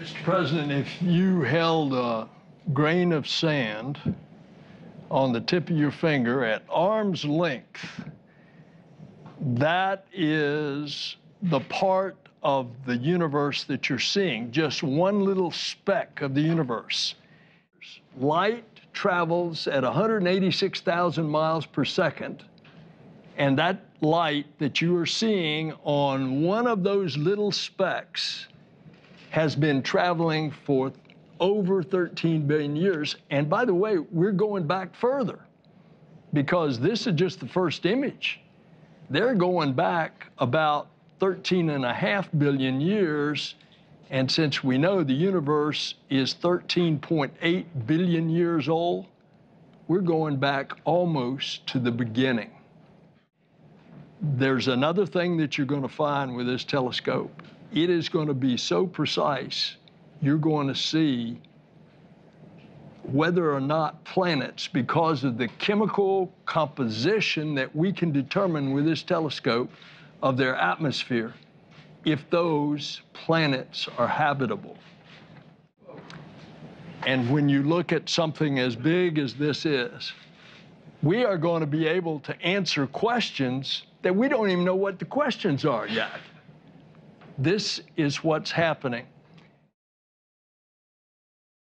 Mr. President, if you held a grain of sand on the tip of your finger at arm's length, that is the part of the universe that you're seeing, just one little speck of the universe. Light travels at 186,000 miles per second, and that light that you are seeing on one of those little specks has been traveling for over 13 billion years. And by the way, we're going back further because this is just the first image. They're going back about 13 and a half billion years. And since we know the universe is 13.8 billion years old, we're going back almost to the beginning. There's another thing that you're going to find with this telescope. It is going to be so precise, you're going to see whether or not planets, because of the chemical composition that we can determine with this telescope of their atmosphere, if those planets are habitable. And when you look at something as big as this is, we are going to be able to answer questions that we don't even know what the questions are yet. This is what's happening.